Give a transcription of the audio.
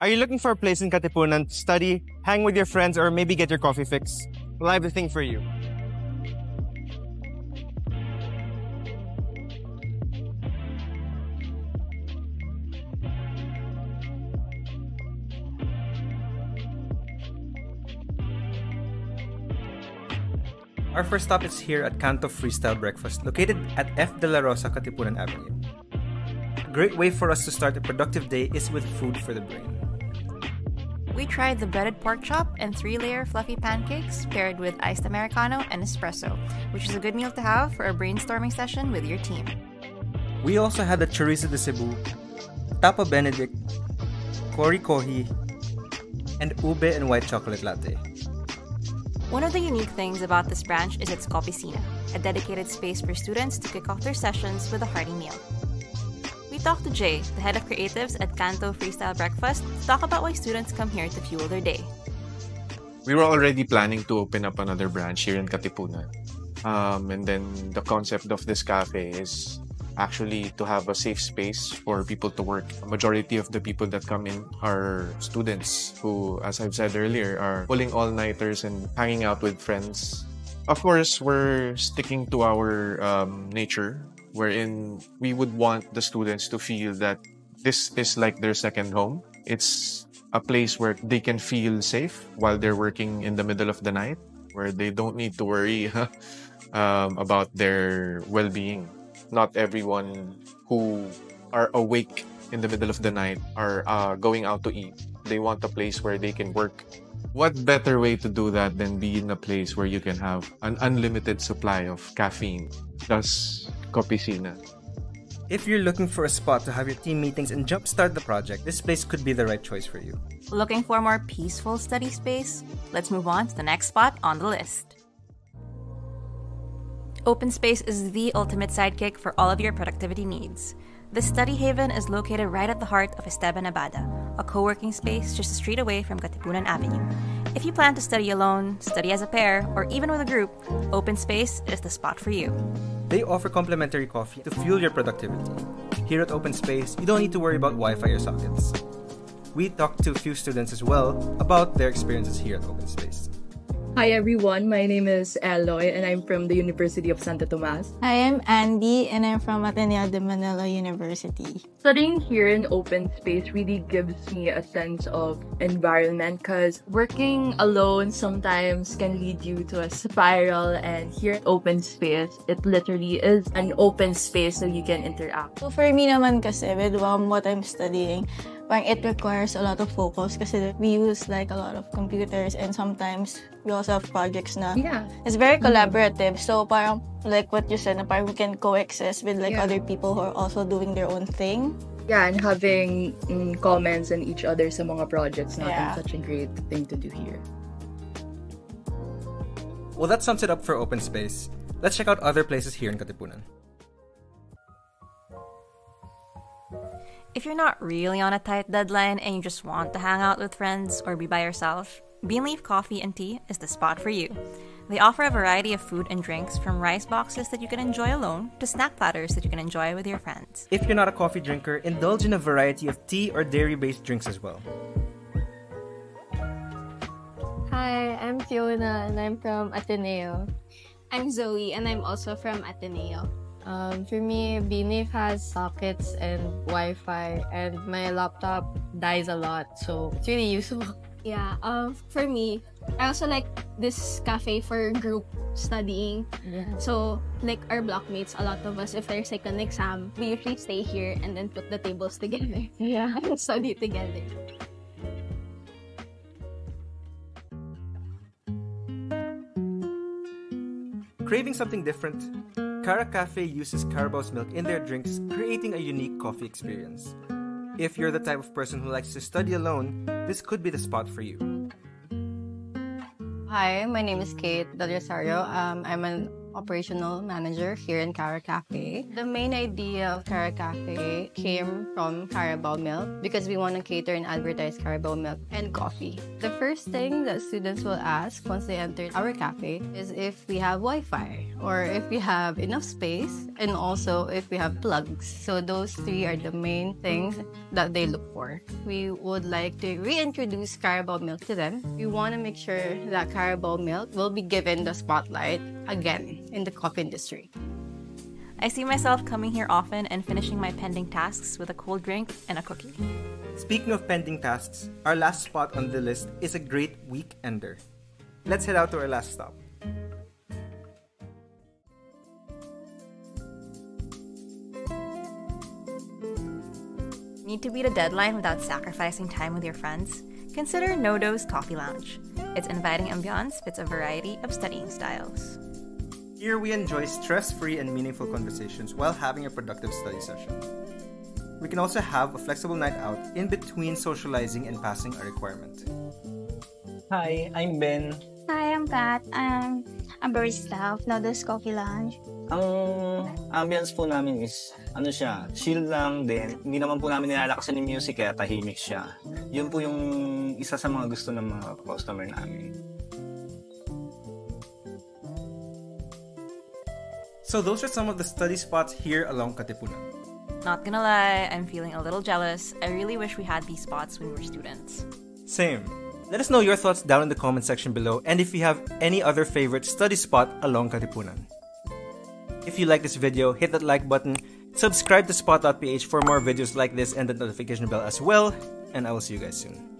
Are you looking for a place in Katipunan to study, hang with your friends, or maybe get your coffee fix? Well, I have the thing for you. Our first stop is here at Kanto Freestyle Breakfast, located at F. De La Rosa, Katipunan Avenue. A great way for us to start a productive day is with food for the brain. We tried the breaded pork chop and three layer fluffy pancakes paired with iced Americano and espresso, which is a good meal to have for a brainstorming session with your team. We also had the chorizo de Cebu, tapa benedict, kori kohi, and ube and white chocolate latte. One of the unique things about this branch is its Coffeecina, a dedicated space for students to kick off their sessions with a hearty meal. We talked to Jay, the head of creatives at Kanto Freestyle Breakfast, to talk about why students come here to fuel their day. We were already planning to open up another branch here in Katipunan. Um, and then the concept of this cafe is actually to have a safe space for people to work. A majority of the people that come in are students who, as I've said earlier, are pulling all-nighters and hanging out with friends. Of course, we're sticking to our um, nature, wherein we would want the students to feel that this is like their second home. It's a place where they can feel safe while they're working in the middle of the night, where they don't need to worry um, about their well-being not everyone who are awake in the middle of the night are uh, going out to eat. They want a place where they can work. What better way to do that than be in a place where you can have an unlimited supply of caffeine, thus Coffeecina. If you're looking for a spot to have your team meetings and jumpstart the project, this place could be the right choice for you. Looking for a more peaceful study space? Let's move on to the next spot on the list. Open Space is the ultimate sidekick for all of your productivity needs. The study haven is located right at the heart of Esteban Abada, a co working space just a street away from Katipunan Avenue. If you plan to study alone, study as a pair, or even with a group, Open Space is the spot for you. They offer complimentary coffee to fuel your productivity. Here at Open Space, you don't need to worry about Wi Fi or sockets. We talked to a few students as well about their experiences here at Open Space. Hi everyone, my name is Eloy and I'm from the University of Santo Tomas. Hi, I'm Andy and I'm from Ateneo de Manila University. Studying here in open space really gives me a sense of environment because working alone sometimes can lead you to a spiral and here at open space, it literally is an open space so you can interact. So for me naman kasi with um, what I'm studying, parang it requires a lot of focus kasi we use like a lot of computers and sometimes we also have projects na Yeah. it's very collaborative. So parang like what you said, na parang we can coexist with like Yeah. other people who are also doing their own thing. Yeah, and having mm, comments on each other sa mga projects natin, Yeah. such a great thing to do here. Well, that sums it up for Open Space. Let's check out other places here in Katipunan. If you're not really on a tight deadline and you just want to hang out with friends or be by yourself, Beanleaf Coffee and Tea is the spot for you. They offer a variety of food and drinks from rice boxes that you can enjoy alone to snack platters that you can enjoy with your friends. If you're not a coffee drinker, indulge in a variety of tea or dairy based drinks as well. Hi, I'm Fiona and I'm from Ateneo. I'm Zoe and I'm also from Ateneo. Um, for me, Beanleaf has sockets and Wi-Fi, and my laptop dies a lot, so it's really useful. Yeah, um, for me, I also like this cafe for group studying. Yeah. So, like our blockmates, a lot of us, if there's like an exam, we usually stay here and then put the tables together Yeah. and study together. Craving something different? Cara Cafe uses Carabao's milk in their drinks, creating a unique coffee experience. If you're the type of person who likes to study alone, this could be the spot for you. Hi, my name is Kate Del Rosario. Um, I'm an operational manager here in Cara Cafe. The main idea of Cara Cafe came from Carabao Milk because we want to cater and advertise Carabao Milk and coffee. The first thing that students will ask once they enter our cafe is if we have Wi-Fi or if we have enough space and also if we have plugs. So those three are the main things that they look for. We would like to reintroduce Carabao Milk to them. We want to make sure that Carabao Milk will be given the spotlight again in the coffee industry. I see myself coming here often and finishing my pending tasks with a cold drink and a cookie. Speaking of pending tasks, our last spot on the list is a great weekender. Let's head out to our last stop. Need to beat a deadline without sacrificing time with your friends? Consider NoDoze Coffee Lounge. Its inviting ambiance fits a variety of studying styles. Here we enjoy stress free and meaningful conversations while having a productive study session. We can also have a flexible night out in between socializing and passing a requirement. Hi, I'm Ben. Hi, I'm Kat. I'm a barista of Noodles Coffee Lounge. Ang ambience po namin is, ano siya, chill lang din. Hindi naman po namin nilalakasan yung music kaya tahimik siya. Yun po yung isa sa mga gusto ng mga customer namin. So those are some of the study spots here along Katipunan. Not gonna lie, I'm feeling a little jealous. I really wish we had these spots when we were students. Same. Let us know your thoughts down in the comment section below and if you have any other favorite study spot along Katipunan. If you like this video, hit that like button, subscribe to spot.ph for more videos like this and the notification bell as well, and I will see you guys soon.